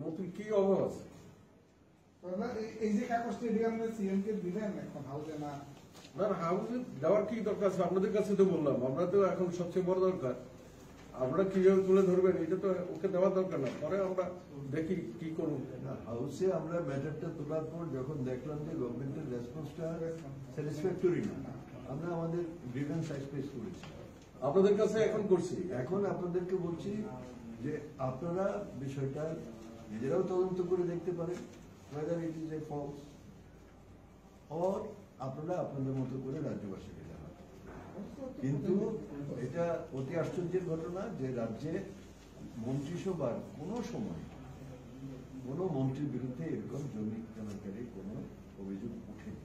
মন্ত্রীর কি অভাব আছে? এই- যে কাগজটি এদিকে আপনি সিএম কে দিলেন এখন হাউসে না? না দেওয়ার কি দরকার আছে? আপনাদের কাছে তো বললাম আমরা তো এখন সবচেয়ে বড় দরকার। আমরা কীভাবে তুলে ধরবেন এটা তো ওকে দেওয়ার দরকার না। পরে আমরা দেখি কি করুন হাউসে আমরা ম্যাটারটা তোলার পর যখন দেখলাম যে গভর্নমেন্টের রেসপন্সটা স্যাটিসফ্যাক্টরি না আমরা আমাদের গ্রিভেন্স এক্সপ্রেস করেছি। আপনাদের কাছে এখন করছি। এখন আপনাদেরকে বলছি যে আপনারা বিষয়টা নিজেরাও তদন্ত করে দেখতে পারেন whether it is a false or আপনারা আপনাদের মতো করে রাজ্যবাসীকে জানান। কিন্তু এটা অতি আশ্চর্যের ঘটনা যে রাজ্যে মন্ত্রিসভার কোনো সময় কোনো মন্ত্রীর বিরুদ্ধে এরকম জমি কেনাকারি কোনো অভিযোগ উঠেনি।